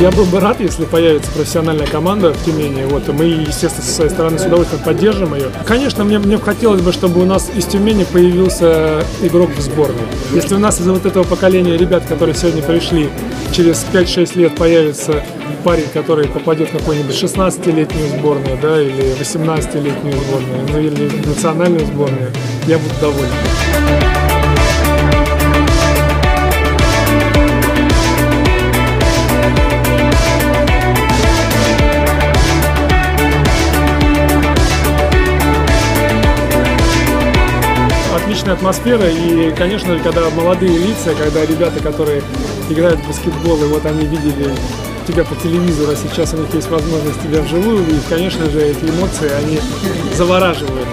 Я был бы рад, если появится профессиональная команда в Тюмени. Вот, мы, естественно, со своей стороны с удовольствием поддержим ее. Конечно, мне, мне хотелось бы, чтобы у нас из Тюмени появился игрок в сборной. Если у нас из вот этого поколения ребят, которые сегодня пришли, через 5-6 лет появится парень, который попадет в какую-нибудь 16-летнюю сборную, да, или 18-летнюю сборную, ну или национальную сборную, я буду доволен. Отличная атмосфера и, конечно когда молодые лица, когда ребята, которые играют в баскетбол, и вот они видели тебя по телевизору, а сейчас у них есть возможность тебя вживую увидеть, конечно же, эти эмоции, они завораживают.